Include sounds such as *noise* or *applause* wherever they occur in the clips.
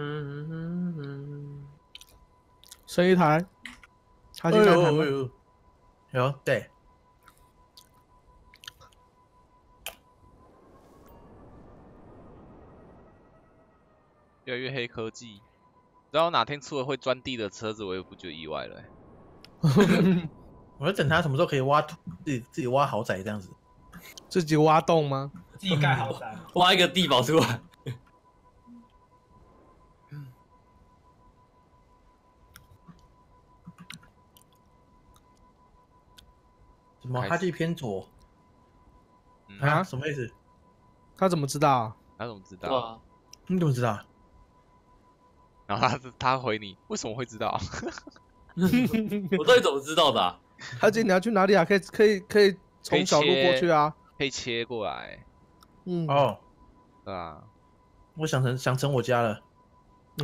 嗯嗯嗯嗯，生一台，插哎进站台吗？有对，越来越黑科技。然后哪天出了会钻地的车子，我也不觉意外了欸、我在等他什么时候可以挖土，自己自己挖豪宅这样子。自己挖洞吗？自己盖豪宅，挖一个地堡出来，什么哈基偏左嗯，啊？啊什么意思？他怎么知道？他怎么知道？啊？你怎么知道？然后他他回你，为什么会知道？*laughs* 我到底怎么知道的啊？他姐你要去哪里啊？可以可以可以从小路过去啊。可以切过来，嗯，哦，对吧？我想成想成我家了。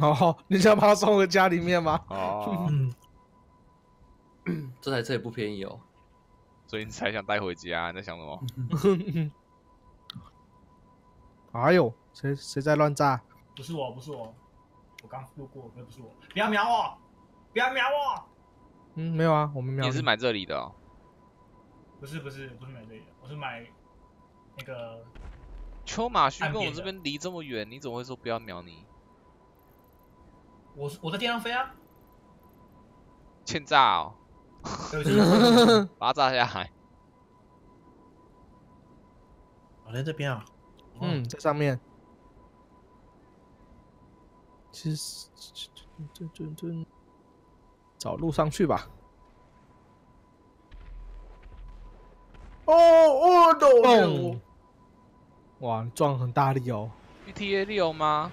哦，你想把他送回家里面吗？哦，嗯，这台车也不便宜哦。所以你才想带回家？你在想什么？*laughs* 哎呦，谁谁在乱炸？不是我，不是我，我刚路过，那不是我，不要瞄我，不要瞄我，嗯，没有啊，我们瞄。你是买这里的哦？不是不是不是买这里的，我是买那个秋马须跟我这边离这么远，你怎么会说不要瞄你？我我在天上飞啊，欠炸哦，对不起，把它炸下来。我在这边啊。嗯，在上面。其实，这这这找路上去吧。哦哦，懂！哇，你撞很大力哦。GTA 六吗？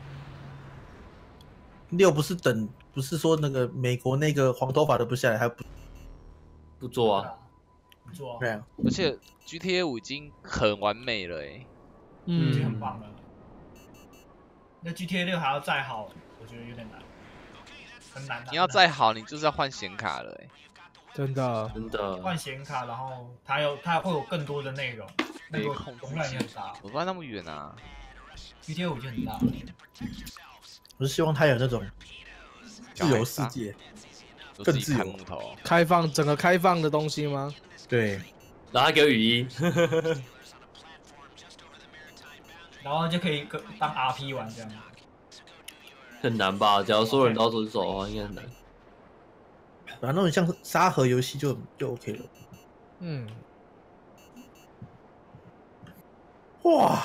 六不是等，不是说那个美国那个黄头发的不下来，还不不做啊，不做啊，对啊？而且 GTA 五已经很完美了诶。已经嗯很棒了。那 GTA 六还要再好，我觉得有点难，很难啊。你要再好，你就是要换显卡了哎。真的。真的换显卡，然后它有它会有更多的内容，那个可以控制容量也很大。我不知道那么远啊。GTA 五就很大，我是希望它有那种自由世界，更自由砍木头。开放整个开放的东西吗？对，然后他给我语音，*laughs* 然后就可以当 RP 玩这样。很难吧？假如所有人都要遵守的话，应该很难。把那种像沙盒游戏就就 OK 了。嗯，哇？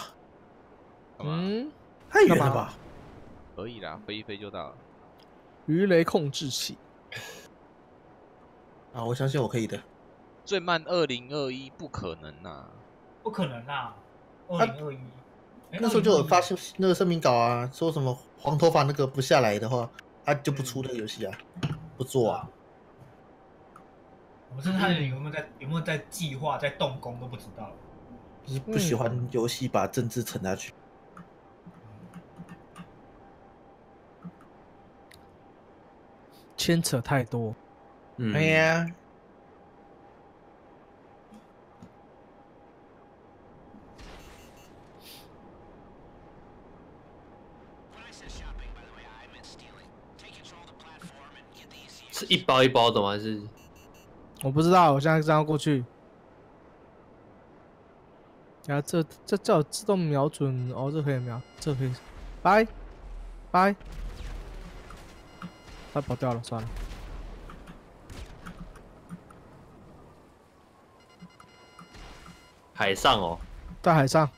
嗯，太远了吧？可以啦，飞一飞就到了。鱼雷控制器。啊，我相信我可以的。最慢二零二一不可能呐、不可能啊！二零二一，哎那时候就有发现，那个声明稿啊，说什么黄头发那个不下来的话，他就不出那个游戏啊，不做啊。我们甚至他有没有在有没有在计划在动工都不知道。就是不喜欢游戏把政治沉下去。牵扯太多。嗯，哎呀，是一包一包的吗？还是我不知道，我现在这样过去。然后这这叫自动瞄准哦，这可以瞄，这可以，拜拜，他跑掉了，算了。海上哦？在海上，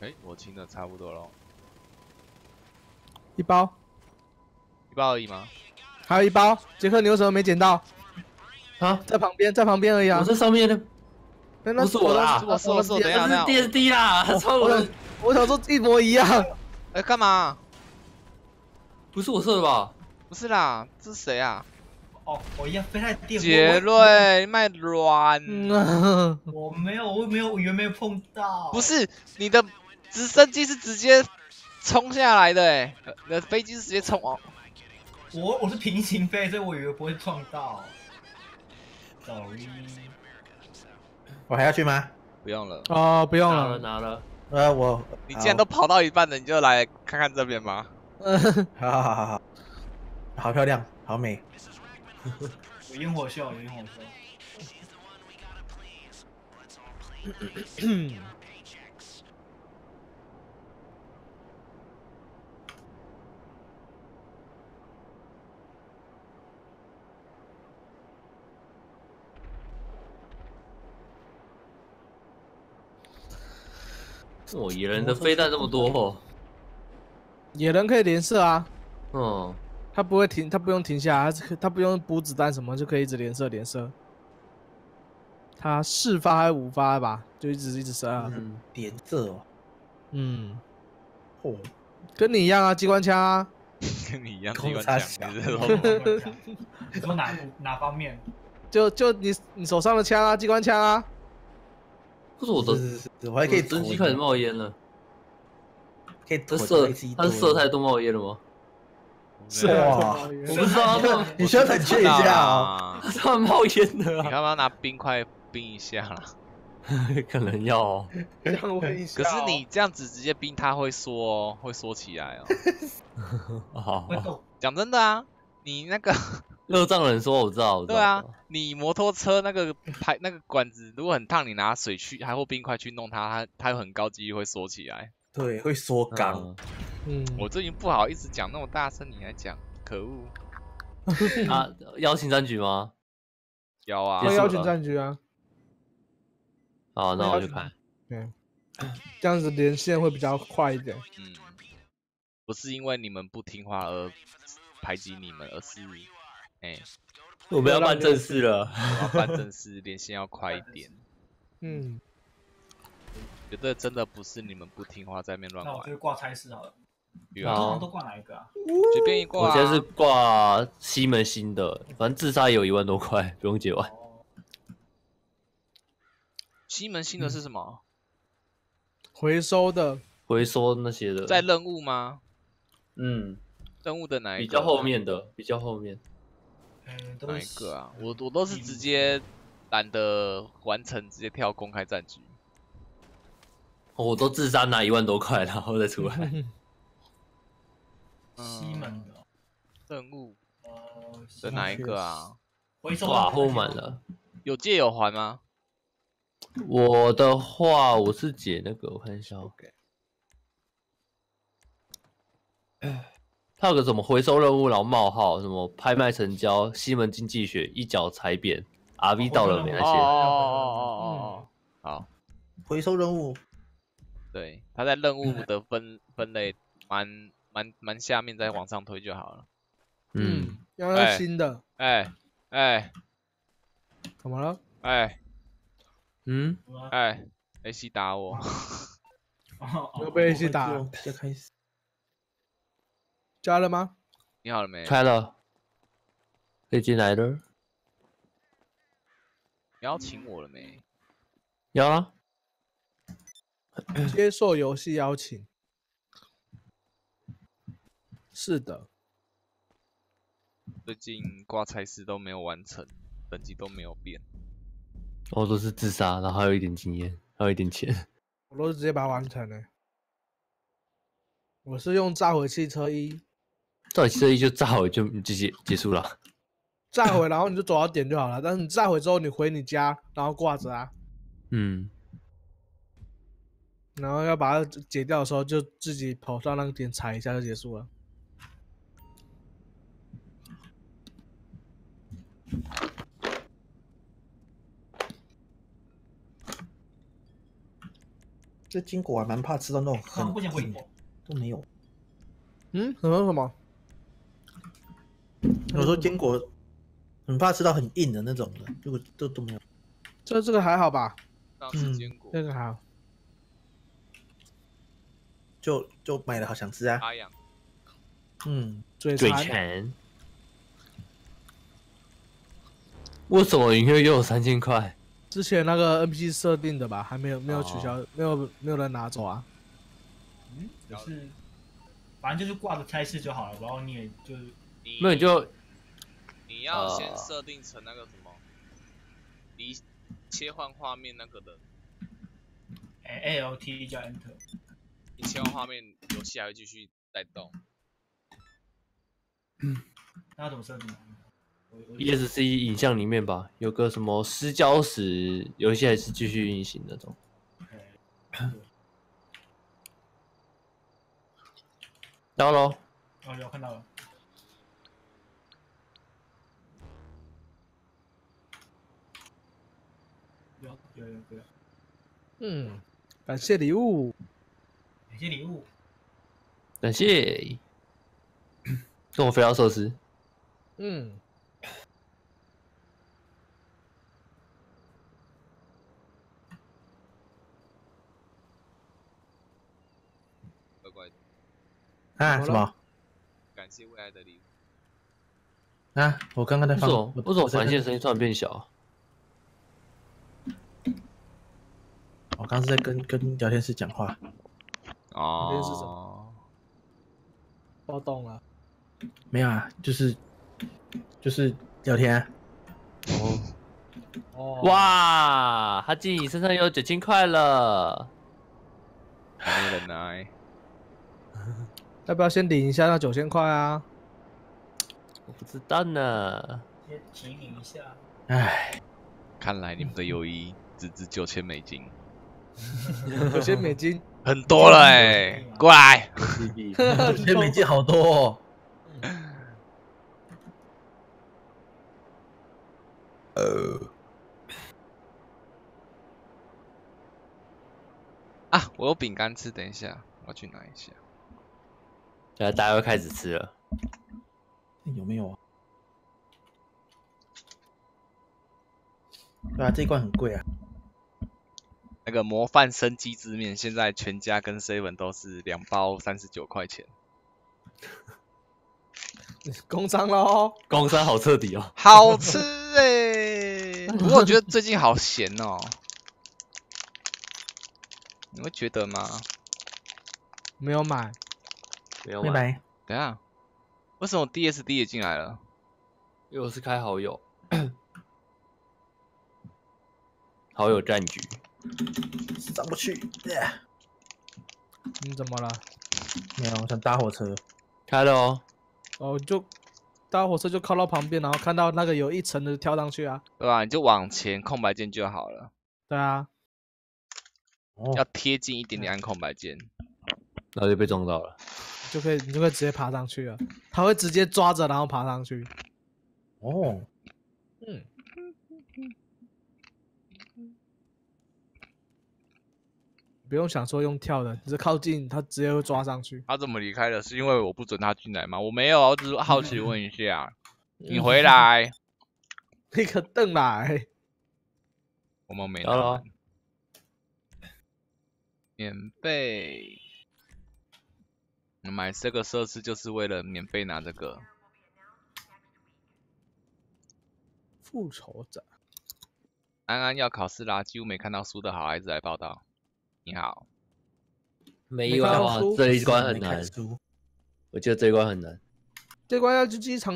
哎、我清的差不多了，一包，一包而已吗？还有一包。杰克，你为什么没捡到？啊，在旁边，在旁边而已啊我。在上面的，不是我的啊是我是我是我，等一下那是一下，DSD 啦，超我的我想，我想说一模一样。哎、干嘛？不是我射的吧？不是啦，这是谁啊？哦，我一样飞太电。杰瑞卖卵，嗯，我，没有，我没有，我原没有碰到。不，是你的直升机是直接冲下来的哎、呃你的飞机是直接冲哦。我我是平行飞，所以我以为不会撞到。Sorry，我还要去吗？不用了。哦，不用拿了了，拿了，呃，我你既然都跑到一半了，你就来看看这边吧。*laughs* *laughs* 好好好好好，漂亮，好美。有烟火秀，有烟火秀。我野人的飞弹这么多哦，野人可以连射啊，嗯，他不会停，他不用停下，他是他不用补子弹什么就可以一直连射连射。他四发还是五发吧，就一直一直射啊。嗯连射哦，嗯，哦，跟你一样啊，机关枪啊。跟你一样，空机 *laughs* 关枪，差小你是说你说哪哪方面？*laughs* 就就你你手上的枪啊，机关枪啊，可是我的是是是，我还可以真机开始冒烟了，可以射在一它是射太多冒烟了吗？是哇我不知道他们你需要冷却一下哦。啊！*laughs* 他们冒烟的你要不要拿冰块冰一下啦？*laughs* 可能要哦。可是你这样子直接冰，它会缩哦，会缩起来哦。*laughs* 讲真的啊，你那个热胀冷缩我知道，我知道对啊，你摩托车那个排那个管子如果很烫，你拿水去还或冰块去弄它，它它有很高几率会缩起来。对，会缩嗯肛。嗯，我最近不好意思讲那么大声，你还讲，可恶！*laughs* 啊，邀请战局吗？邀啊邀请战局啊，好，那我就看。对这样子连线会比较快一点。嗯，不是因为你们不听话而排挤你们，而是哎、我们要办正事了，我要办正事，连线要快一点。*laughs* 嗯，觉得真的不是你们不听话在那边乱玩那我就，挂差事好了。对啊，通常都挂哪一个啊？随便一挂、啊。我现在是挂西门新的，反正自杀也有一万多块，不用结完。哦，西门新的是什么？回收的回收那些的，在任务吗？嗯，任务的哪一个？比较后面的，比较后面。嗯，都哪一是个啊？我我都是直接懒得完成，直接跳公开战局。哦我都自杀拿一万多块，然后再出来。*laughs* 西门的哦。任务呃，的哪一个啊？回收哇，后满。了。有借有还吗？我的话，我是解那个，我看一下哦。它 *clears throat* 有个什么回收任务，然后冒号什么拍卖成交，西门经济学一脚踩扁，RV 到了没那哦哦些？哦哦哦，好，回收任务，对，他在任务的分分类蛮蛮蛮下面，再往上推就好了。嗯，要用新的，哎哎怎么了？哎嗯，哎，AC 打我，*laughs* 哦又被 AC 打再开始。加了吗？你好了没？开了，可以进来了。邀请我了没？有啊，*clears throat* 接受游戏邀请。是的，最近挂差事都没有完成，等级都没有变。我都是自杀，然后还有一点经验，还有一点钱。我都是直接把它完成了。我是用炸毁汽车一炸毁汽车一就炸毁就就结结束了。炸毁，然后你就走到点就好了。但是你炸毁之后，你回你家，然后挂着啊，嗯，然后要把它解掉的时候，就自己跑到那个点踩一下就结束了。这金果还蛮怕吃到那种很。都没有。嗯，什么什么？有时候坚果很怕吃到很硬的那种的，结果都都没有。这这个还好吧？嗯坚果这个还好。就就买了好想吃啊。阿阳，嗯，嘴嘴馋。为什么营业又有三千块？之前那个 NPC 设定的吧，还没有没有取消，哦没有没有人拿走啊。嗯，就是反正就是挂着差事就好了，然后你也就你那你就你要先呃设定成那个什么，离切换画面那个的哎 A L T 加 Enter，你切换画面，游戏还会继续在动。那要怎么设定啊？我我 ESC E 影像里面吧，有个什么失焦时，游戏还是继续运行那种。哎到喽，哦，有看到了。有有有有，嗯，感谢礼物。感谢礼物。感谢。*clears throat* 跟我飞到寿司，嗯，乖乖，啊，什么感谢未来的礼物。啊？我刚刚在放，为什么我为什么环线声音突然变小啊？我刚刚是在跟跟聊天室讲话。哦，边是什么暴动了。没有啊，就是就是聊天啊。哦，哦，哇，哈基，你身上有九千块了。还没人来。*laughs* 要不要先领一下那九千块啊？我不知道呢。先提领一下，唉，看来你们的友谊只值九千美金，*laughs* 九千美金，很多了哎、过来千 *laughs* 美金好多哦。*laughs* 啊，我有饼干吃，等一下我要去拿一下。现在大家又开始吃了。有没有啊？对啊，这一罐很贵啊。那个模范生鸡汁面，现在全家跟 seven 都是两包三十九块钱，*laughs* 工伤喽。工伤好彻底哦。好吃哎、*laughs* 不过我觉得最近好咸哦，你会觉得吗？没有买，没有买。等下，为什么 DSD 也进来了？因为我是开好友，*laughs* 好友战局。上不去。你怎么了？没有，我想搭火车。开了哦，哦，就搭火车就靠到旁边，然后看到那个有一层的跳上去啊。对吧？你就往前空白键就好了，对啊，哦要，贴近一点点按空白键。然后就被撞到了。就可以你就可以直接爬上去了。他会直接抓着然后爬上去。哦，不用想说用跳的，*laughs* 只是靠近他直接会抓上去。他怎么离开的？是因为我不准他进来吗？我没有，我只是好奇问一下。*laughs* 你回来，那个邓来，我们没到了哦拿。免费，买这个设施就是为了免费拿这个。复仇者。安安要考试啦，几乎没看到输的好孩子来报道。你好，没没有啊这一关很难，我觉得这一关很难，这关要去机场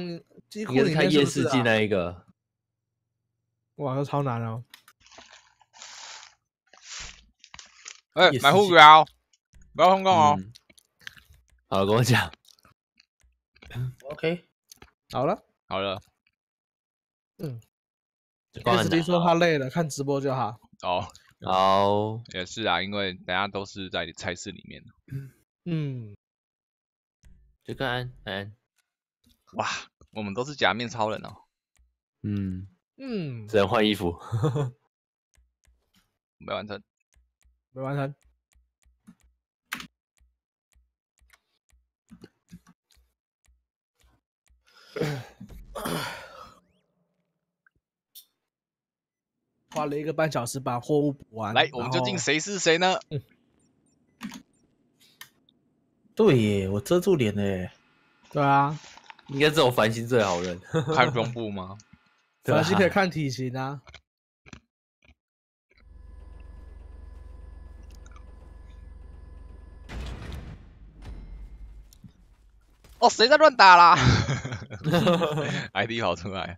机库应该是看夜视镜啊？那一个。哇，这超难哦。哎、买护标，不要空空哦。嗯，好，跟我讲，OK，好了，好了，这关叶子丁说。他累了，看直播就好。哦，好，也是啊，因为大家都是在菜市里面。*clears throat* 嗯，就跟安安，哇，我们都是假面超人哦。嗯，嗯，只能换衣服。*laughs* 没完成，没完成。*coughs* *coughs* 花了一个半小时把货物补完。来，我们究竟谁是谁呢？对耶，我遮住脸了耶。对啊，应该只有繁星最好认。看胸部吗？*laughs* 繁星可以看体型啊。哦，谁在乱打啦？*laughs* *laughs* ID 跑出来，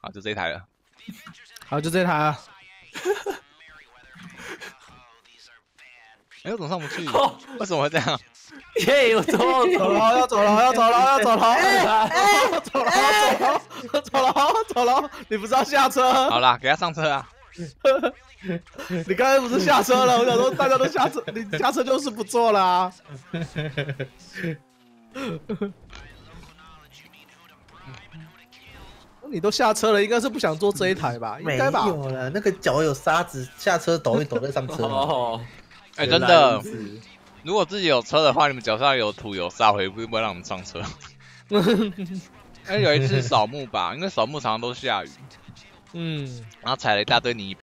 好，就这一台了。好，就这台啊。*laughs* 哎，我怎么上不去？哦为什么会这样？耶，我走走了，要走了，要走了，要走了，哎，走了，走了，走了，走了，你不是要下车？好啦，给他上车啊！*laughs* 你刚才不是下车了？我想说大家都下车，你下车就是不坐了啊。你都下车了，应该是不想坐这一台吧？应没该吧？有了，那个脚有沙子，下车抖一抖再上车。哦，*laughs* 哎，真的如，果自己有车的话，你们脚上有土有沙，会不会让我们上车？*laughs* 哎，有一次扫墓吧，因为扫墓常常都下雨，嗯，然后踩了一大堆泥